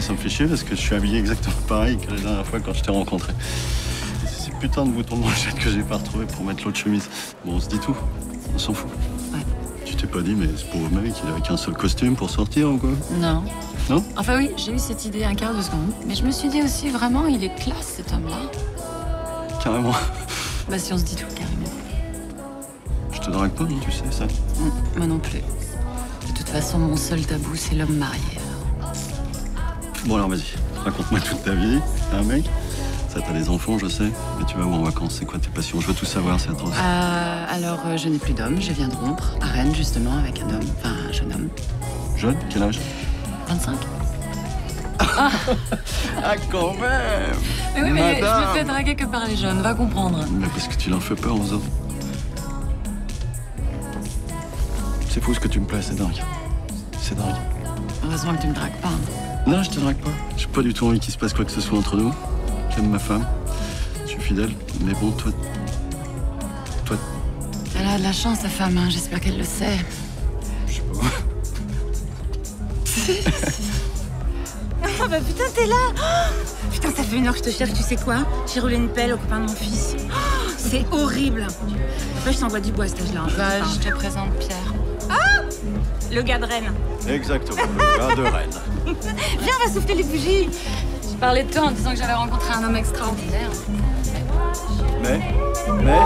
ça me fait chier parce que je suis habillé exactement pareil que la dernière fois quand je t'ai rencontré. C'est ces putains de boutons de manchette que j'ai pas retrouvé pour mettre l'autre chemise. Bon, on se dit tout. On s'en fout. Ouais. Tu t'es pas dit, mais ce pauvre mec, il avait qu'un seul costume pour sortir ou quoi? Non. Non? Enfin oui, j'ai eu cette idée un quart de seconde. Mais je me suis dit aussi, vraiment, il est classe cet homme-là. Carrément. Bah si on se dit tout, carrément. Je te drague pas, hein, tu sais ça. Moi non plus. De toute façon, mon seul tabou, c'est l'homme marié. Bon alors vas-y, raconte-moi toute ta vie. T'es un mec Ça, t'as des enfants, je sais. Mais tu vas où en vacances? C'est quoi tes passions? Je veux tout savoir, c'est atroce. Euh, alors, euh, je n'ai plus d'homme. Je viens de rompre à Rennes, justement, avec un homme. Enfin, un jeune homme. Jeune? Quel âge? 25 Ah quand même Mais oui, mais je Madame. me fais draguer que par les jeunes, va comprendre. Mais parce que tu leur fais peur aux autres. C'est fou ce que tu me plais, c'est dingue. C'est dingue. Heureusement que tu me dragues pas. Non, je te drague pas. J'ai pas du tout envie qu'il se passe quoi que ce soit entre nous. J'aime ma femme. Je suis fidèle. Mais bon, toi. Toi, Elle a de la chance, sa femme. hein. J'espère qu'elle le sait. je sais pas. Ah bah putain, t'es là Oh Putain, ça fait une heure que je te cherche, tu sais quoi J'ai roulé une pelle au copain de mon fils. C'est horrible. Après, je t'envoie du bois à cet âge-là. Bah, Enfin, je te présente Pierre. Le gars de Rennes. Exactement. Le gars de Rennes. Viens, on va souffler les bougies. Je parlais de toi en disant que j'avais rencontré un homme extraordinaire. Mais. Mais.